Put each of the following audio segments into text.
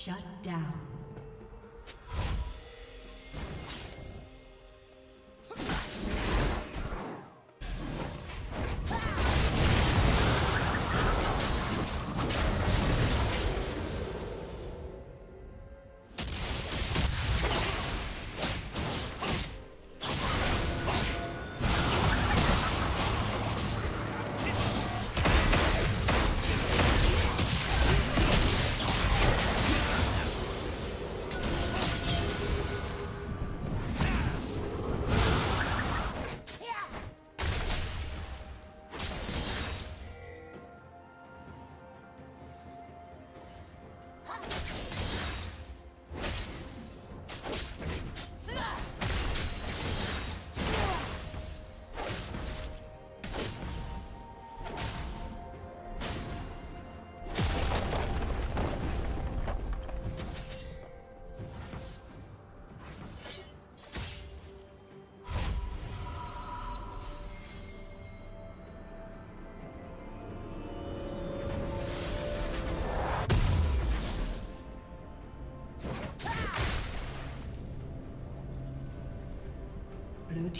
Shut down.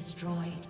Destroyed.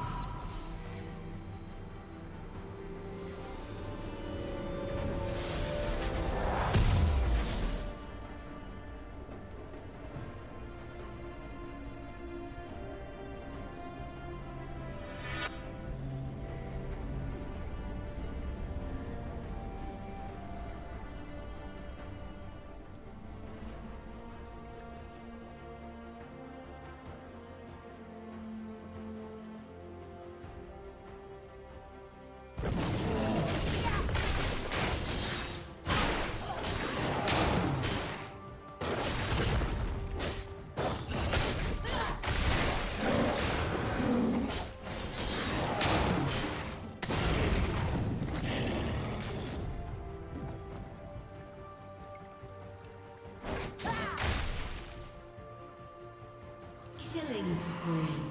Killing spree.